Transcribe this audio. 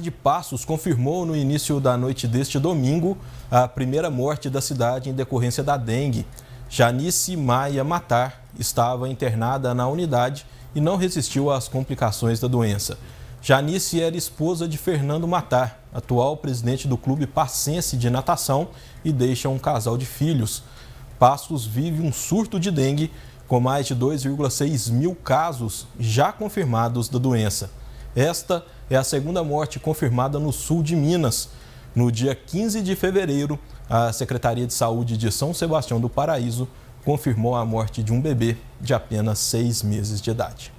de Passos confirmou no início da noite deste domingo a primeira morte da cidade em decorrência da dengue. Janice Maia Matar estava internada na unidade e não resistiu às complicações da doença. Janice era esposa de Fernando Matar, atual presidente do Clube Passense de Natação e deixa um casal de filhos. Passos vive um surto de dengue com mais de 2,6 mil casos já confirmados da doença. Esta é a segunda morte confirmada no sul de Minas. No dia 15 de fevereiro, a Secretaria de Saúde de São Sebastião do Paraíso confirmou a morte de um bebê de apenas seis meses de idade.